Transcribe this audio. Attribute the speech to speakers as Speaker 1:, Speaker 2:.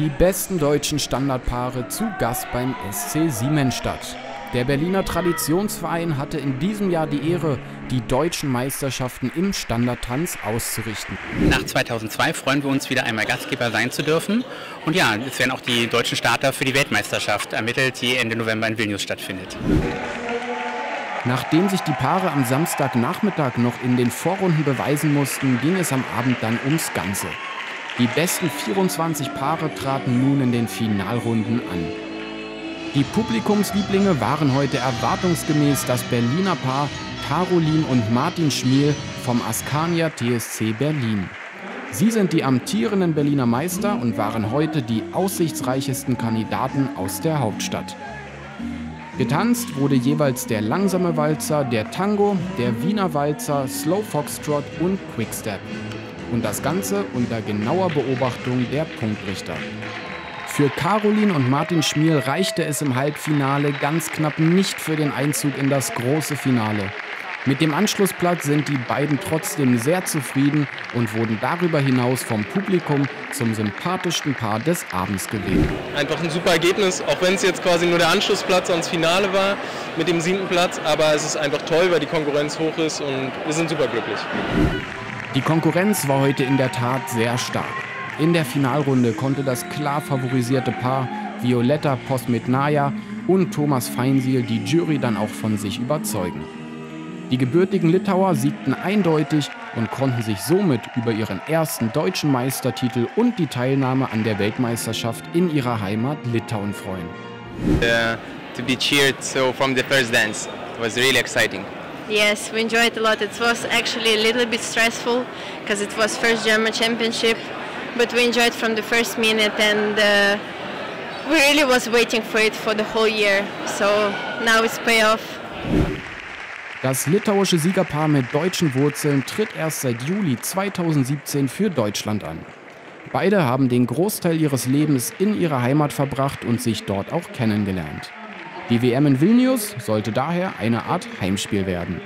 Speaker 1: Die besten deutschen Standardpaare zu Gast beim SC Siemensstadt. Der Berliner Traditionsverein hatte in diesem Jahr die Ehre, die deutschen Meisterschaften im Standardtanz auszurichten.
Speaker 2: Nach 2002 freuen wir uns wieder einmal Gastgeber sein zu dürfen. Und ja, es werden auch die deutschen Starter für die Weltmeisterschaft ermittelt, die Ende November in Vilnius stattfindet.
Speaker 1: Nachdem sich die Paare am Samstagnachmittag noch in den Vorrunden beweisen mussten, ging es am Abend dann ums Ganze. Die besten 24 Paare traten nun in den Finalrunden an. Die Publikumslieblinge waren heute erwartungsgemäß das Berliner Paar Caroline und Martin Schmiel vom Askania TSC Berlin. Sie sind die amtierenden Berliner Meister und waren heute die aussichtsreichesten Kandidaten aus der Hauptstadt. Getanzt wurde jeweils der langsame Walzer, der Tango, der Wiener Walzer, Slow Foxtrot und Quickstep. Und das Ganze unter genauer Beobachtung der Punktrichter. Für Caroline und Martin Schmiel reichte es im Halbfinale ganz knapp nicht für den Einzug in das große Finale. Mit dem Anschlussplatz sind die beiden trotzdem sehr zufrieden und wurden darüber hinaus vom Publikum zum sympathischsten Paar des Abends gewählt.
Speaker 3: Einfach ein super Ergebnis, auch wenn es jetzt quasi nur der Anschlussplatz ans Finale war mit dem siebten Platz, aber es ist einfach toll, weil die Konkurrenz hoch ist und wir sind super glücklich.
Speaker 1: Die Konkurrenz war heute in der Tat sehr stark. In der Finalrunde konnte das klar favorisierte Paar Violetta Posmetnaya und Thomas Feinsiel die Jury dann auch von sich überzeugen. Die gebürtigen Litauer siegten eindeutig und konnten sich somit über ihren ersten deutschen Meistertitel und die Teilnahme an der Weltmeisterschaft in ihrer Heimat Litauen freuen.
Speaker 4: Uh, to be cheered so from the first dance was really exciting.
Speaker 5: Yes, we enjoyed a lot. It was actually a little bit stressful because it was first German championship, but we enjoyed from the first minute and uh, we really was waiting for it for the whole year. So now it's payoff.
Speaker 1: Das litauische Siegerpaar mit deutschen Wurzeln tritt erst seit Juli 2017 für Deutschland an. Beide haben den Großteil ihres Lebens in ihrer Heimat verbracht und sich dort auch kennengelernt. Die WM in Vilnius sollte daher eine Art Heimspiel werden.